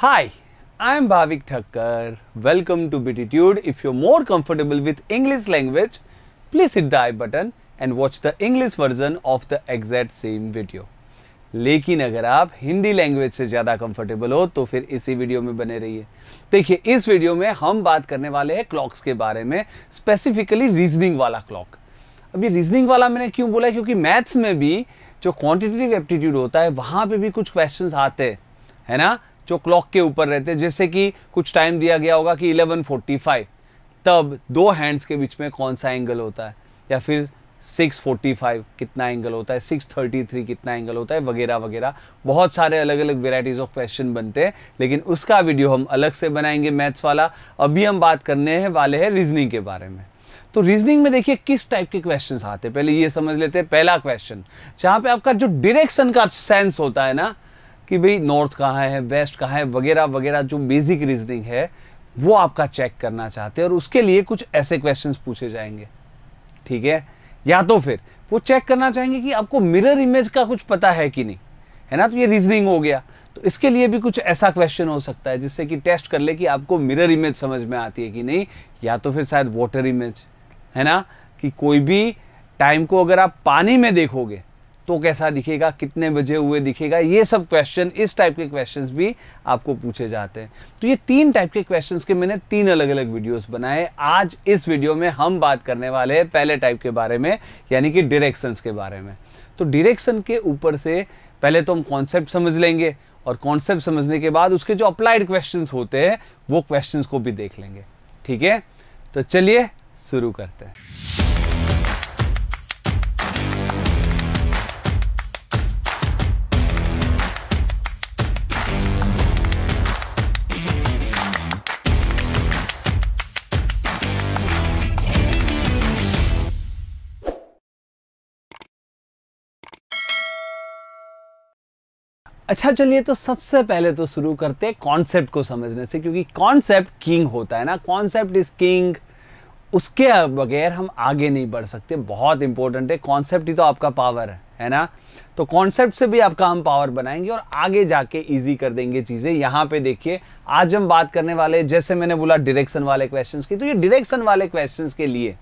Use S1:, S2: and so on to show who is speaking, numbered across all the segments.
S1: Hi, I am Bhavik Thakkar. Welcome to Bititude. If you're more comfortable with English language, please hit the I button and watch the English version of the exact same video. लेकिन अगर आप Hindi language से ज़्यादा comfortable हो तो फिर इसी video में बने रहिए देखिए इस वीडियो में हम बात करने वाले हैं क्लॉक्स के बारे में स्पेसिफिकली रीजनिंग वाला क्लॉक अब ये रीजनिंग वाला मैंने क्यों बोला क्योंकि मैथ्स में भी जो क्वांटिटेटिव एप्टीट्यूड होता है वहाँ पे भी कुछ क्वेश्चंस आते हैं है ना जो क्लॉक के ऊपर रहते हैं। जैसे कि कुछ टाइम दिया गया होगा कि 11:45 तब दो हैंड्स के बीच में कौन सा एंगल होता है? या फिर 645 कितना एंगल होता है? 633 कितना एंगल होता है? वगैरह वगैरह। बहुत सारे अलग अलग वेराइटीज़ ऑफ़ क्वेश्चन बनते हैं। लेकिन उसका वीडियो हम अलग से बनाएँगे मैथ्स वाला। अभी हम बात करने हैं, वाले हैं रीजनिंग के बारे में। तो रीजनिंग में देखिए किस टाइप के क्वेश्चंस आते हैं। पहले ये समझ लेते हैं, पहला क्वेश्चन जहाँ पे आपका जो डायरेक्शन का सेंस होता है ना कि भाई नॉर्थ कहाँ है, वेस्ट कहाँ है, वगैरह वगैरह जो बेसिक रीजनिंग है, वो आपका चेक करना चाहते हैं और उसके लिए कुछ ऐसे क्वेश्चंस पूछे जाएँगे। ठीक है? या तो फिर वो चेक करना चाहेंगे कि आपको मिरर इमेज का कुछ पता है कि नहीं। है ना? तो ये रीजनिंग हो गया। तो इसके लिए भी कुछ ऐसा क्वेश्चन हो सकता है जिससे कि टेस्ट कर ले कि आपको मिरर इमेज समझ में आती है कि नहीं, या तो फिर शायद वाटर इमेज है ना? कि कोई भी टाइम को अगर आप पानी में देखोगे तो कैसा दिखेगा, कितने बजे हुए दिखेगा, ये सब क्वेश्चन इस टाइप के क्वेश्चंस भी आपको पूछे जाते हैं। तो ये तीन टाइप के क्वेश्चंस के मैंने तीन अलग अलग वीडियोस बनाए। आज इस वीडियो में हम बात करने वाले हैं पहले टाइप के बारे में, यानी कि डायरेक्शंस के बारे में। तो डिरेक्शन के ऊपर से पहले तो हम कॉन्सेप्ट समझ लेंगे और कॉन्सेप्ट समझने के बाद उसके जो अप्लाइड क्वेश्चन होते हैं, वो क्वेश्चन को भी देख लेंगे। ठीक है? तो चलिए शुरू करते हैं। अच्छा चलिए तो सबसे पहले तो शुरू करते हैं कॉन्सेप्ट को समझने से, क्योंकि कॉन्सेप्ट किंग होता है ना। कॉन्सेप्ट इज़ किंग उसके बगैर हम आगे नहीं बढ़ सकते। बहुत इंपॉर्टेंट है। कॉन्सेप्ट ही तो आपका पावर है है ना? तो कॉन्सेप्ट से भी आपका हम पावर बनाएँगे और आगे जाके इजी कर देंगे चीज़ें। यहाँ पे देखिए, आज हम बात करने वाले जैसे मैंने बोला डायरेक्शन वाले क्वेश्चंस की तो ये डायरेक्शन वाले क्वेश्चंस के लिए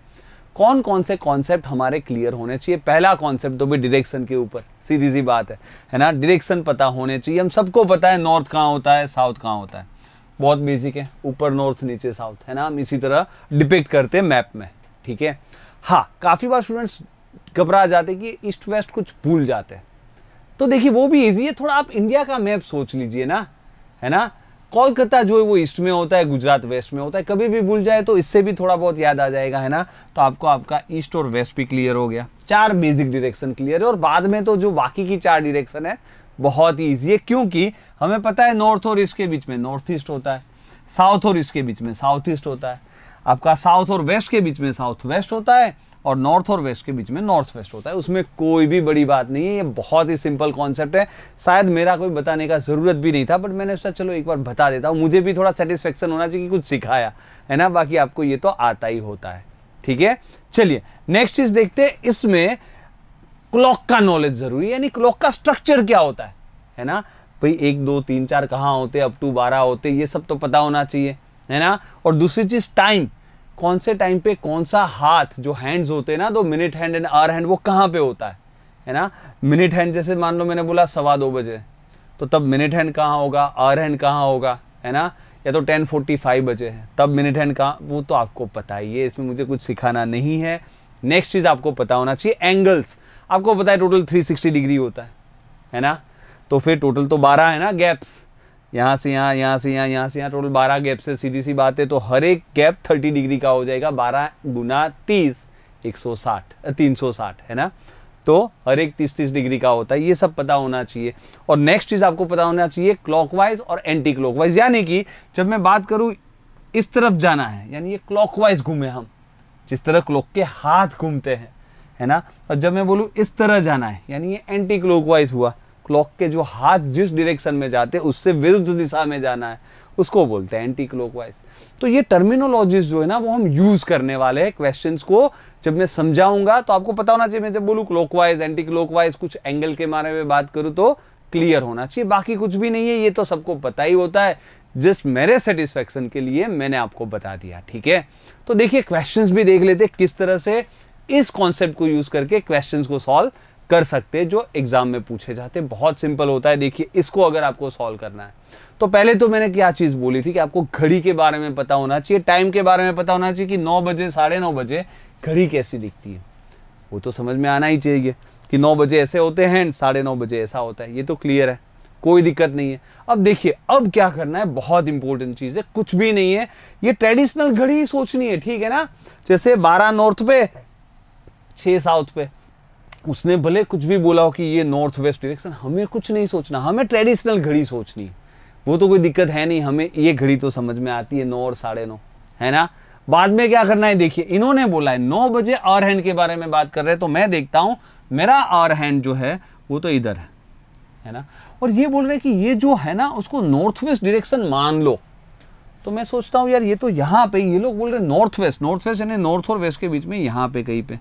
S1: कौन कौन से कॉन्सेप्ट हमारे क्लियर होने चाहिए? पहला कॉन्सेप्ट तो भी डायरेक्शन के ऊपर, सीधी सी बात है। है ना? डायरेक्शन पता होने चाहिए। हम सबको पता है नॉर्थ कहाँ होता है साउथ कहाँ होता है। बहुत बेसिक है। ऊपर नॉर्थ नीचे साउथ है ना? हम इसी तरह डिपेक्ट करते हैं मैप में, ठीक है? हाँ काफ़ी बार स्टूडेंट्स घबरा जाते कि ईस्ट वेस्ट कुछ भूल जाते हैं। तो देखिए, वो भी ईजी है। थोड़ा आप इंडिया का मैप सोच लीजिए ना, है ना? कोलकाता जो है वो ईस्ट में होता है, गुजरात वेस्ट में होता है। कभी भी भूल जाए तो इससे भी थोड़ा बहुत याद आ जाएगा, है ना? तो आपको आपका ईस्ट और वेस्ट भी क्लियर हो गया। चार बेसिक डिरेक्शन क्लियर है और बाद में तो जो बाकी की चार डिरेक्शन है, बहुत ही ईजी है। क्योंकि हमें पता है नॉर्थ और ईस्ट के बीच में नॉर्थ ईस्ट होता है साउथ और ईस्ट के बीच में साउथ ईस्ट होता है। आपका साउथ और वेस्ट के बीच में साउथ वेस्ट होता है और नॉर्थ और वेस्ट के बीच में नॉर्थ वेस्ट होता है। उसमें कोई भी बड़ी बात नहीं है, ये बहुत ही सिंपल कॉन्सेप्ट है। शायद मेरा कोई बताने का ज़रूरत भी नहीं था, बट मैंने सोचा, चलो, एक बार बता देता हूँ। मुझे भी थोड़ा सेटिस्फेक्शन होना चाहिए कि कुछ सिखाया, है ना? बाकी आपको ये तो आता ही होता है, ठीक है? चलिए नेक्स्ट चीज़ देखते हैं, इसमें क्लॉक का नॉलेज ज़रूरी है, यानी क्लॉक का स्ट्रक्चर क्या होता है है ना? भाई, एक, दो, तीन, चार कहाँ होते अप टू बारह होते ये सब तो पता होना चाहिए। है ना? और दूसरी चीज़ टाइम कौन से टाइम पे कौन सा हाथ, जो हैंड्स होते हैं ना, दो minute hand and hour hand वो कहाँ पे होता है? है ना? मिनट हैंड जैसे मान लो मैंने बोला सवा दो बजे तो तब मिनट हैंड कहाँ होगा? आर हैंड कहाँ होगा? है ना? या तो टेन फोर्टी फाइव बजे है, तब मिनट हैंड कहाँ? वो तो आपको पता ही है, इसमें मुझे कुछ सिखाना नहीं है। नेक्स्ट चीज़ आपको पता होना चाहिए एंगल्स आपको पता है टोटल थ्री सिक्सटी डिग्री होता है है ना? तो फिर टोटल तो बारह है ना गैप्स यहाँ से यहाँ यहाँ से यहाँ यहाँ से यहाँ टोटल बारह गैप से सीधी सी बात है तो हर एक गैप थर्टी डिग्री का हो जाएगा, बारह गुना तीस, एक सौ साठ तीन सौ साठ, है ना? तो हर एक तीस तीस डिग्री का होता है, ये सब पता होना चाहिए। और नेक्स्ट चीज़ आपको पता होना चाहिए क्लॉकवाइज और एंटी क्लॉकवाइज यानी कि जब मैं बात करूँ इस तरफ़ जाना है, यानी ये क्लॉकवाइज घूमे हम, जिस तरह क्लॉक के हाथ घूमते हैं, है ना? और जब मैं बोलूँ इस तरह जाना है, यानी ये एंटी क्लॉकवाइज हुआ क्लॉक के जो हाथ जिस डायरेक्शन में जाते हैं, उससे विरुद्ध दिशा में जाना है, उसको बोलते हैं एंटी क्लॉकवाइज तो ये टर्मिनोलॉजीज जो है ना, वो हम यूज़ करने वाले हैं क्वेश्चंस को। जब मैं समझाऊँगा तो आपको पता होना चाहिए, मैं जब बोलूँ क्लॉकवाइज एंटी क्लॉकवाइज कुछ एंगल के बारे में बात करूँ तो क्लियर होना चाहिए। बाकी कुछ भी नहीं है, ये तो सबको पता ही होता है। जस्ट मेरे सेटिस्फेक्शन के लिए मैंने आपको बता दिया, ठीक है? तो देखिए क्वेश्चंस भी देख लेते किस तरह से इस कॉन्सेप्ट को यूज़ करके क्वेश्चंस को सॉल्व कर सकते जो एग्ज़ाम में पूछे जाते बहुत सिंपल होता है। देखिए, इसको अगर आपको सॉल्व करना है तो पहले तो मैंने क्या चीज़ बोली थी कि आपको घड़ी के बारे में पता होना चाहिए टाइम के बारे में पता होना चाहिए कि नौ बजे, साढ़े नौ बजे घड़ी कैसी दिखती है। वो तो समझ में आना ही चाहिए कि नौ बजे ऐसे होते हैं, साढ़े नौ बजे ऐसा होता है। ये तो क्लियर है, कोई दिक्कत नहीं है। अब देखिए, अब क्या करना है, बहुत इंपॉर्टेंट चीज़ है, कुछ भी नहीं है। ये ट्रेडिशनल घड़ी सोचनी है, ठीक है ना? जैसे बारह नॉर्थ पे छः साउथ पे। उसने भले कुछ भी बोला हो कि ये नॉर्थ वेस्ट डायरेक्शन, हमें कुछ नहीं सोचना, हमें ट्रेडिशनल घड़ी सोचनी। वो तो कोई दिक्कत है नहीं, हमें ये घड़ी तो समझ में आती है, नौ और साढ़े नौ, है ना? बाद में क्या करना है, देखिए, इन्होंने बोला है, नौ बजे और हैंड के बारे में बात कर रहे हैं तो मैं देखता हूँ, मेरा और हैंड जो है, वो तो इधर है है ना? और ये बोल रहे हैं कि ये जो है ना, उसको नॉर्थ वेस्ट डिरेक्शन मान लो। तो मैं सोचता हूँ, यार, ये तो यहाँ पे, ये लोग बोल रहे हैं नॉर्थ वेस्ट नॉर्थ वेस्ट यानी नॉर्थ और वेस्ट के बीच में यहाँ पे, कहीं पे।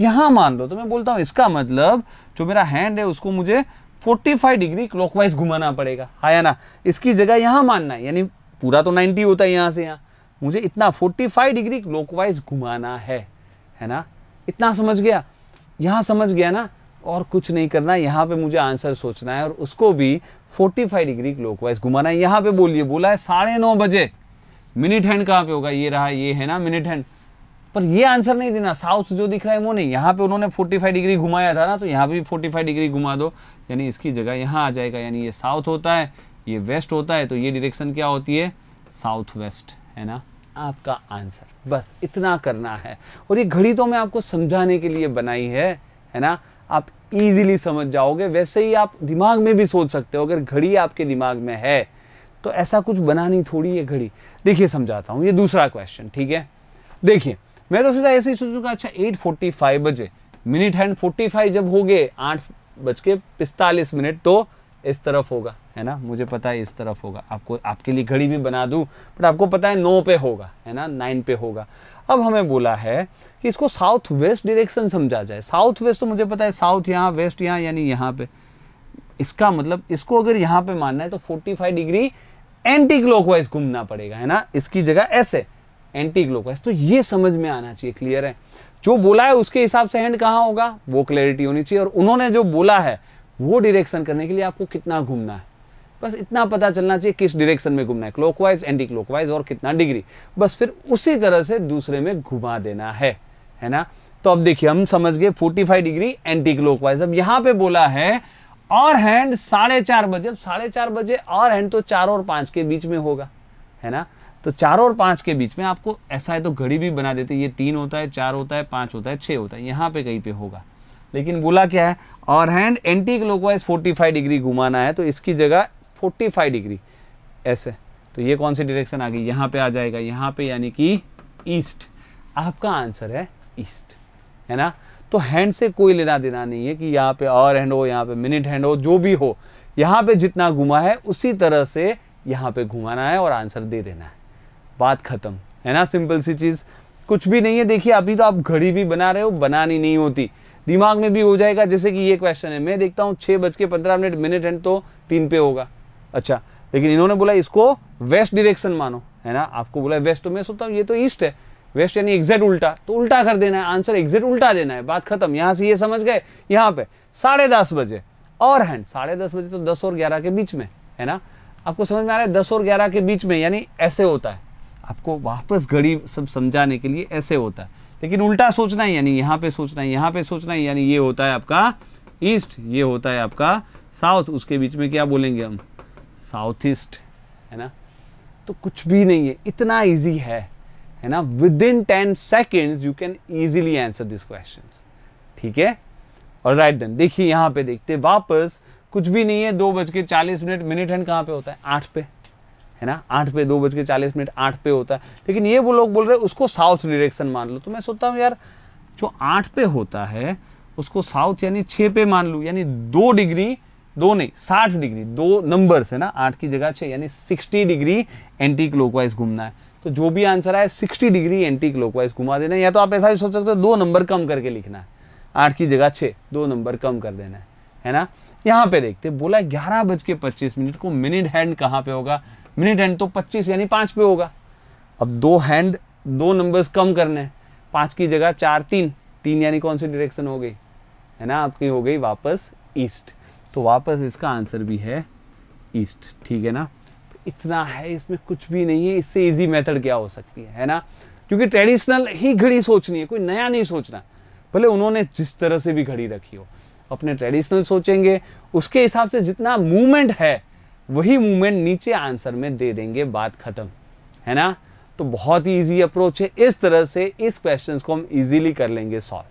S1: यहाँ मान लो तो मैं बोलता हूँ, इसका मतलब जो मेरा हैंड है, उसको मुझे 45 डिग्री क्लॉकवाइज घुमाना पड़ेगा। हाँ या ना? इसकी जगह यहाँ मानना है, यानी पूरा तो 90 होता है यहाँ से यहाँ। मुझे इतना 45 डिग्री क्लॉकवाइज घुमाना है है ना? इतना समझ गया? यहाँ समझ गया ना? और कुछ नहीं करना, यहाँ पे मुझे आंसर सोचना है, और उसको भी 45 डिग्री क्लॉकवाइज घुमाना है। यहाँ पे बोलिए, बोला है साढ़े नौ बजे। मिनट हैंड कहाँ पे होगा? ये रहा, ये है ना? मिनट हैंड पर ये आंसर नहीं देना। साउथ जो दिख रहा है वो नहीं। यहाँ पे उन्होंने 45 डिग्री घुमाया था ना तो यहाँ पे भी 45 डिग्री घुमा दो। यानी इसकी जगह यहाँ आ जाएगा। यानी ये साउथ होता है, ये वेस्ट होता है तो ये डिरेक्शन क्या होती है? साउथ वेस्ट है ना? आपका आंसर। बस इतना करना है। और ये घड़ी तो मैं आपको समझाने के लिए बनाई है है ना? आप इजीली समझ जाओगे। वैसे ही आप दिमाग में भी सोच सकते हो, अगर घड़ी आपके दिमाग में है तो ऐसा कुछ बनानी थोड़ी है घड़ी। देखिए, समझाता हूँ। ये दूसरा क्वेश्चन ठीक है? देखिए मैं तो सीधा ऐसे ही सोचूँगा अच्छा एट फोर्टी फाइव बजे मिनट हैंड फोर्टी फाइव जब हो गए, आठ बज के पिस्तालीस मिनट तो इस तरफ़ होगा, है ना? मुझे पता है इस तरफ़ होगा। आपको, आपके लिए घड़ी भी बना दूँ बट आपको पता है नौ पे होगा, है ना? नाइन पे होगा। अब हमें बोला है कि इसको साउथ वेस्ट डायरेक्शन समझा जाए। साउथ वेस्ट तो मुझे पता है साउथ यहाँ वेस्ट यहाँ, यानी यहाँ पे। इसका मतलब इसको अगर यहाँ पे मानना है तो 45 डिग्री एंटी क्लॉकवाइज घूमना पड़ेगा, है ना? इसकी जगह ऐसे। एंटी क्लॉकवाइज तो ये समझ में आना चाहिए क्लियर है? जो बोला है उसके हिसाब से हैंड कहाँ होगा? वो क्लैरिटी होनी चाहिए और उन्होंने जो बोला है, वो डिरेक्शन करने के लिए आपको कितना घूमना है? बस इतना पता चलना चाहिए किस डिरेक्शन में घूमना है क्लॉकवाइज एंटी क्लॉकवाइज और कितना डिग्री बस फिर उसी तरह से दूसरे में घुमा देना है है ना? तो अब देखिए, हम समझ गए 45 डिग्री एंटी क्लॉकवाइज अब यहाँ पे बोला है, और हैंड साढ़े चार बजे, अब साढ़े चार बजे और हैंड तो चार और पाँच के बीच में होगा, है ना? तो चार और पाँच के बीच में आपको ऐसा है तो घड़ी भी बना देते ये तीन होता है, चार होता है, पाँच होता है छः होता है। यहाँ पे कहीं पे होगा। लेकिन बोला क्या है? और हैंड एंटी क्लॉकवाइज 45 डिग्री घुमाना है तो इसकी जगह 45 डिग्री। ऐसे। तो ये कौन सी डायरेक्शन आ गई? यहाँ पे आ जाएगा। यहाँ पे यानी कि ईस्ट आपका आंसर है ईस्ट है ना? तो हैंड से कोई लेना देना नहीं है कि यहाँ पे और हैंड हो, यहाँ पे मिनट हैंड हो, जो भी हो। यहाँ पे जितना घुमा है, उसी तरह से यहाँ पे घुमाना है और आंसर दे देना है। बात खत्म। है ना? सिंपल सी चीज़। कुछ भी नहीं है। देखिए, अभी तो आप घड़ी भी बना रहे हो, बनानी नहीं होती। दिमाग में भी हो जाएगा। जैसे कि ये क्वेश्चन है। मैं देखता हूँ छः बज के पंद्रह मिनट मिनट एंड तो तीन पे होगा। अच्छा लेकिन इन्होंने बोला, इसको वेस्ट डिरेक्शन मानो। है ना? आपको बोला वेस्ट तो मैं सोचता हूँ, ये तो ईस्ट है। वेस्ट यानी एग्जैक्ट उल्टा। तो उल्टा कर देना है। आंसर एग्जैक्ट उल्टा देना है। बात खत्म। यहाँ से ये समझ गए? यहाँ पे। साढ़े दस बजे। और हैंड साढ़े दस बजे तो दस और ग्यारह के बीच में। है ना? आपको समझ में आ रहा है? दस और ग्यारह के बीच में, यानी ऐसे होता है। आपको वापस घड़ी सब समझाने के लिए ऐसे होता है। लेकिन उल्टा सोचना है, यानी यहाँ पे सोचना है, यहाँ पे सोचना है, यानी ये होता है आपका ईस्ट, ये होता है आपका साउथ, उसके बीच में क्या बोलेंगे हम? साउथ ईस्ट, है ना? तो कुछ भी नहीं है, इतना ईजी है है ना? Within ten seconds you can easily answer this question ठीक है? और राइट देन देखिए यहाँ पे देखते वापस कुछ भी नहीं है, दो बज के चालीस मिनट मिनट हैंड कहाँ पे होता है? आठ पे। है ना? आठ पे, दो बज के चालीस मिनट आठ पे होता है। लेकिन ये वो लोग बोल रहे हैं, उसको साउथ डिरेक्शन मान लो। तो मैं सोचता हूँ, यार, जो आठ पे होता है, उसको साउथ यानी छः पे मान लूँ, यानी दो डिग्री, दो नहीं, साठ डिग्री, दो नंबर्स है ना? आठ की जगह छः यानी सिक्सटी डिग्री एंटी क्लोकवाइज घूमना है। तो जो भी आंसर आए सिक्सटी डिग्री एंटी क्लोकवाइज घुमा देना या तो आप ऐसा भी सोच सकते हो, दो नंबर कम करके लिखना है। आठ की जगह छः दो नंबर कम कर देना है। है ना? यहाँ पे देखते, बोला ग्यारह बज के पच्चीस मिनट को मिनट हैंड कहाँ पे होगा? मिनट हैंड तो पच्चीस यानी पाँच पे होगा। अब दो हैंड, दो नंबर्स कम करने पाँच की जगह चार, तीन। तीन यानी कौन सी डायरेक्शन हो गई? है ना? आपकी हो गई वापस ईस्ट तो वापस इसका आंसर भी है ईस्ट ठीक है ना? इतना है, इसमें कुछ भी नहीं है। इससे इजी मेथड क्या हो सकती है? है ना? क्योंकि ट्रेडिशनल ही घड़ी सोचनी है, कोई नया नहीं सोचना। भले उन्होंने जिस तरह से भी घड़ी रखी हो। अपने ट्रेडिशनल सोचेंगे, उसके हिसाब से जितना मूवमेंट है, वही मूवमेंट नीचे आंसर में दे देंगे, बात खत्म। है ना? तो बहुत ही ईजी अप्रोच है। इस तरह से इस क्वेश्चन को हम इजीली कर लेंगे सॉल्व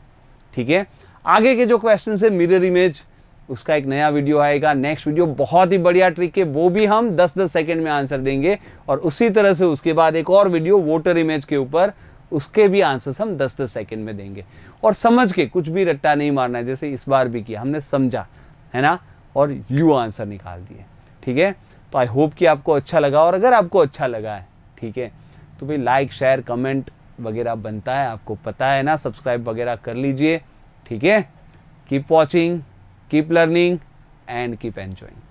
S1: ठीक है? आगे के जो क्वेश्चन है मिरर इमेज उसका एक नया वीडियो आएगा। नेक्स्ट वीडियो बहुत ही बढ़िया ट्रिक है। वो भी हम 10-10 सेकंड में आंसर देंगे। और उसी तरह से उसके बाद एक और वीडियो वोटर इमेज के ऊपर। उसके भी आंसर्स हम 10-10 सेकंड में देंगे। और समझ के, कुछ भी रट्टा नहीं मारना है, जैसे इस बार भी किया, हमने समझा, है ना? और यू आंसर निकाल दिए, ठीक है? तो आई होप कि आपको अच्छा लगा, और अगर आपको अच्छा लगा है, ठीक है? तो भाई लाइक शेयर कमेंट वगैरह बनता है, आपको पता है ना? सब्सक्राइब वगैरह कर लीजिए, ठीक है? Keep watching keep learning and keep enjoying